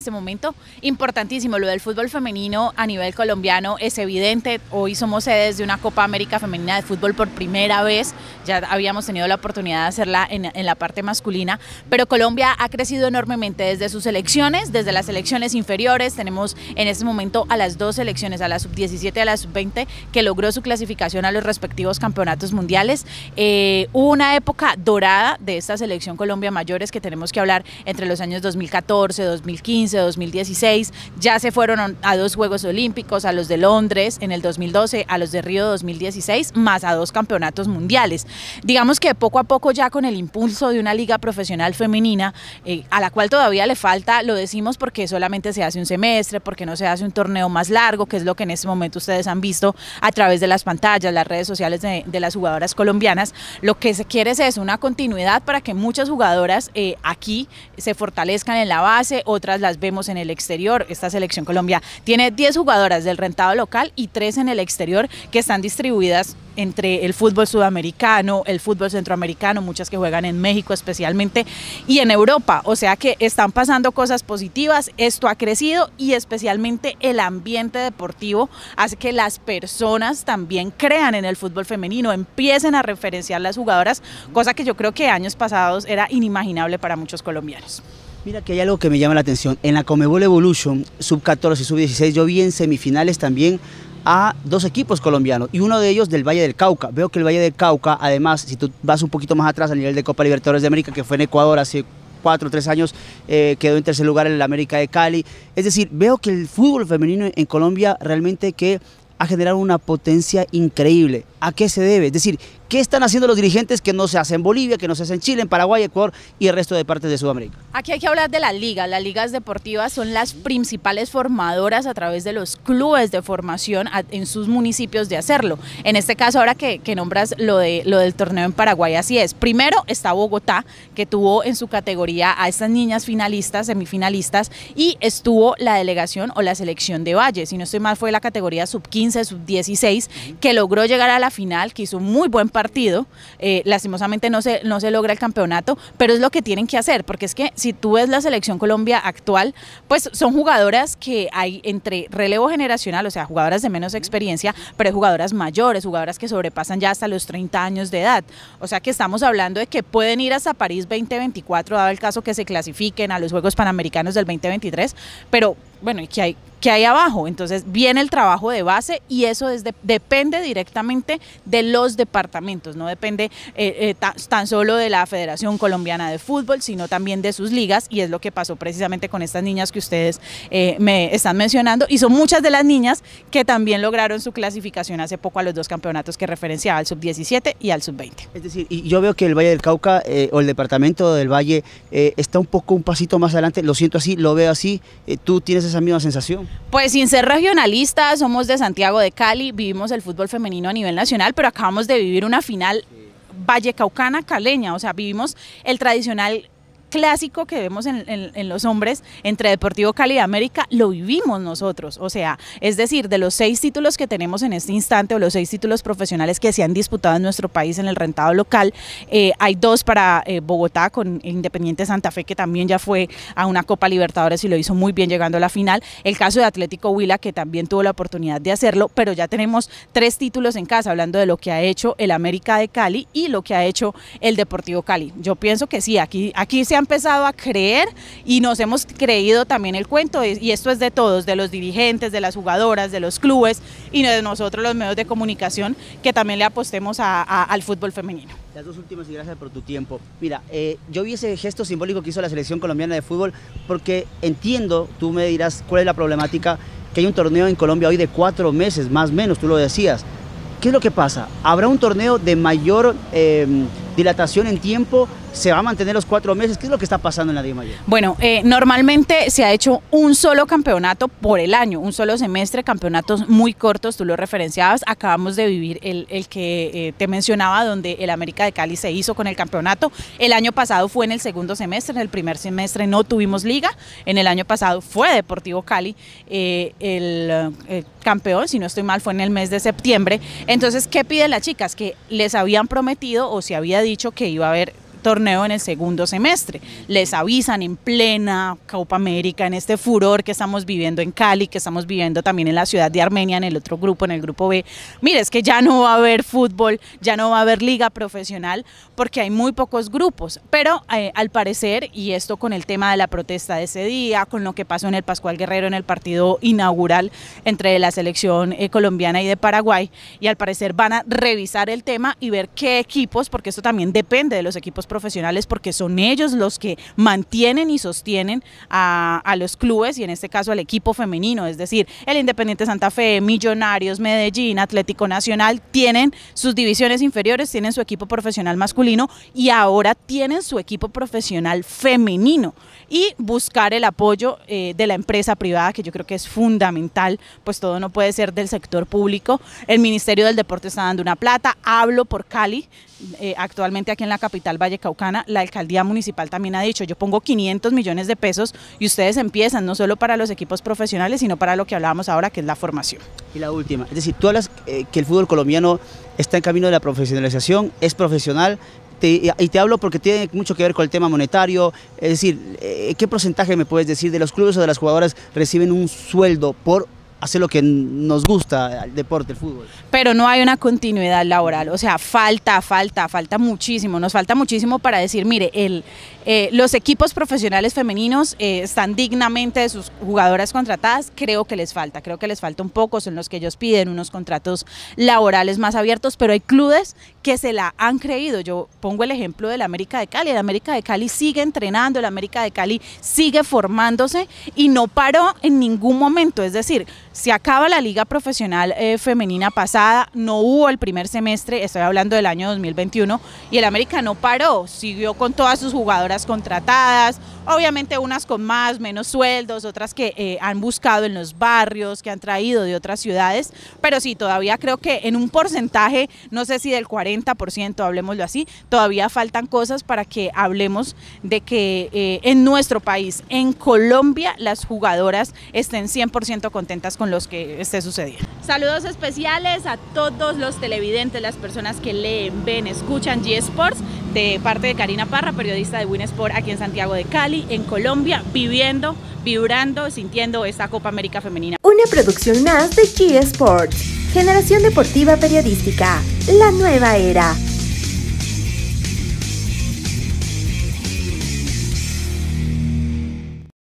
este momento importantísimo lo del fútbol femenino a nivel colombiano es evidente. Hoy somos sedes de una Copa América Femenina de Fútbol por primera vez. Ya habíamos tenido la oportunidad de hacerla en, la parte masculina pero Colombia ha crecido enormemente desde sus selecciones desde las selecciones inferiores. Tenemos en este momento a las dos selecciones a la sub 17 y a la sub 20 que logró su clasificación a los respectivos campeonatos mundiales. Eh, una época dorada de esta selección Colombia mayores que tenemos que hablar entre los años 2014 2015 2016, ya se fueron a dos Juegos Olímpicos, a los de Londres en el 2012, a los de Río 2016, más a dos campeonatos mundiales. Digamos que poco a poco ya con el impulso de una liga profesional femenina, eh, a la cual todavía le falta, lo decimos porque solamente se hace un semestre, porque no se hace un torneo más largo, que es lo que en este momento ustedes han visto a través de las pantallas, las redes sociales de, de las jugadoras colombianas, lo que se quiere es una continuidad para que muchas jugadoras eh, aquí se fortalezcan en la base, otras las vemos en el exterior. Esta selección Colombia tiene 10 jugadoras del rentado local y 3 en el exterior que están distribuidas entre el fútbol sudamericano, el fútbol centroamericano, muchas que juegan en México especialmente y en Europa. O sea que están pasando cosas positivas, esto ha crecido y especialmente el ambiente deportivo hace que las personas también crean en el fútbol femenino, empiecen a referenciar las jugadoras, cosa que yo creo que años pasados era inimaginable para muchos colombianos. Mira que hay algo que me llama la atención. En la Comebol Evolution, sub 14 y sub 16, yo vi en semifinales también a dos equipos colombianos y uno de ellos del Valle del Cauca. Veo que el Valle del Cauca, además, si tú vas un poquito más atrás a nivel de Copa Libertadores de América, que fue en Ecuador hace cuatro o tres años, eh, quedó en tercer lugar en el América de Cali. Es decir, veo que el fútbol femenino en Colombia realmente que ha generado una potencia increíble. ¿A qué se debe? Es decir, ¿Qué están haciendo los dirigentes que no se hace en Bolivia, que no se hace en Chile, en Paraguay, Ecuador y el resto de partes de Sudamérica? Aquí hay que hablar de las ligas. Las ligas deportivas son las principales formadoras a través de los clubes de formación en sus municipios de hacerlo. En este caso, ahora que, que nombras lo, de, lo del torneo en Paraguay, así es. Primero está Bogotá, que tuvo en su categoría a estas niñas finalistas, semifinalistas, y estuvo la delegación o la selección de Valle. Si no estoy mal, fue la categoría sub-15, sub-16, que logró llegar a la final, que hizo un muy buen partido eh, lastimosamente no se, no se logra el campeonato, pero es lo que tienen que hacer, porque es que si tú ves la selección Colombia actual, pues son jugadoras que hay entre relevo generacional, o sea, jugadoras de menos experiencia, pero hay jugadoras mayores, jugadoras que sobrepasan ya hasta los 30 años de edad. O sea que estamos hablando de que pueden ir hasta París 2024, dado el caso que se clasifiquen a los Juegos Panamericanos del 2023, pero bueno, y que hay que hay abajo. Entonces viene el trabajo de base y eso depende directamente de los departamentos, no depende eh, eh, tan solo de la Federación Colombiana de Fútbol, sino también de sus ligas y es lo que pasó precisamente con estas niñas que ustedes eh, me están mencionando y son muchas de las niñas que también lograron su clasificación hace poco a los dos campeonatos que referenciaba, al sub-17 y al sub-20. Es decir, y yo veo que el Valle del Cauca o el departamento del Valle está un poco un pasito más adelante, lo siento así, lo veo así, ¿tú tienes esa misma sensación? Pues sin ser regionalistas, somos de Santiago de Cali, vivimos el fútbol femenino a nivel nacional, pero acabamos de vivir una final vallecaucana caleña, o sea, vivimos el tradicional clásico que vemos en, los hombres entre Deportivo Cali y América lo vivimos nosotros. O sea, es decir, de los seis títulos que tenemos en este instante o los seis títulos profesionales que se han disputado en nuestro país en el rentado local, eh, hay dos para eh, Bogotá con Independiente Santa Fe que también ya fue a una Copa Libertadores y lo hizo muy bien llegando a la final. El caso de Atlético Huila que también tuvo la oportunidad de hacerlo, pero ya tenemos tres títulos en casa hablando de lo que ha hecho el América de Cali y lo que ha hecho el Deportivo Cali. Yo pienso que sí, aquí, aquí se empezado a creer y nos hemos creído también el cuento y esto es de todos, de los dirigentes, de las jugadoras, de los clubes y de nosotros los medios de comunicación que también le apostemos a, a, al fútbol femenino. Las dos últimas y gracias por tu tiempo. Mira, eh, yo vi ese gesto simbólico que hizo la selección colombiana de fútbol porque entiendo, tú me dirás cuál es la problemática, que hay un torneo en Colombia hoy de cuatro meses, más o menos, tú lo decías. ¿Qué es lo que pasa? ¿Habrá un torneo de mayor eh, dilatación en tiempo se va a mantener los cuatro meses. ¿Qué es lo que está pasando en la Liga Mayor? Bueno, eh, normalmente se ha hecho un solo campeonato por el año, un solo semestre, campeonatos muy cortos, tú lo referenciabas. Acabamos de vivir el, el que eh, te mencionaba, donde el América de Cali se hizo con el campeonato. El año pasado fue en el segundo semestre, en el primer semestre no tuvimos liga. En el año pasado fue Deportivo Cali eh, el, el campeón, si no estoy mal, fue en el mes de septiembre. Entonces, ¿qué piden las chicas? Que les habían prometido o se había dicho que iba a haber torneo en el segundo semestre. Les avisan en plena Copa América, en este furor que estamos viviendo en Cali, que estamos viviendo también en la ciudad de Armenia, en el otro grupo, en el grupo B. Mire, es que ya no va a haber fútbol, ya no va a haber liga profesional porque hay muy pocos grupos. Pero eh, al parecer, y esto con el tema de la protesta de ese día, con lo que pasó en el Pascual Guerrero en el partido inaugural entre la selección eh, colombiana y de Paraguay, y al parecer van a revisar el tema y ver qué equipos, porque esto también depende de los equipos profesionales, porque son ellos los que mantienen y sostienen a, los clubes y en este caso al equipo femenino, es decir, el Independiente Santa Fe, Millonarios, Medellín, Atlético Nacional, tienen sus divisiones inferiores, tienen su equipo profesional masculino y ahora tienen su equipo profesional femenino. Y buscar el apoyo eh, de la empresa privada, que yo creo que es fundamental, pues todo no puede ser del sector público. El Ministerio del Deporte está dando una plata, hablo por Cali, eh, actualmente aquí en la capital Vallecaucana, la alcaldía municipal también ha dicho, yo pongo 500 millones de pesos y ustedes empiezan no solo para los equipos profesionales, sino para lo que hablábamos ahora, que es la formación. Y la última, es decir, tú hablas eh, que el fútbol colombiano está en camino de la profesionalización, es profesional, y te hablo porque tiene mucho que ver con el tema monetario, es decir, eh, ¿qué porcentaje me puedes decir de los clubes o de las jugadoras reciben un sueldo por hacer lo que nos gusta, el deporte, el fútbol. Pero no hay una continuidad laboral, o sea, falta, falta, falta muchísimo, nos falta muchísimo para decir, mire, el, eh, los equipos profesionales femeninos eh, están dignamente de sus jugadoras contratadas, creo que les falta, creo que les falta un poco, son los que ellos piden unos contratos laborales más abiertos, pero hay clubes que se la han creído. Yo pongo el ejemplo de la América de Cali, la América de Cali sigue entrenando, la América de Cali sigue formándose y no paró en ningún momento, es decir, se acaba la liga profesional eh, femenina pasada, no hubo el primer semestre, estoy hablando del año 2021, y el América no paró, siguió con todas sus jugadoras contratadas, obviamente unas con más, menos sueldos, otras que eh, han buscado en los barrios, que han traído de otras ciudades, pero sí, todavía creo que en un porcentaje, no sé si del 40%, hablemoslo así, todavía faltan cosas para que hablemos de que eh, en nuestro país, en Colombia, las jugadoras estén 100% contentas con los que esté sucediendo. Saludos especiales a todos los televidentes, las personas que leen, ven, escuchan G Sports, de parte de Karina Parra, periodista de Win Sport aquí en Santiago de Cali, en Colombia, viviendo, vibrando, sintiendo esta Copa América Femenina. Una producción más de G Sports, Generación Deportiva Periodística, la nueva era.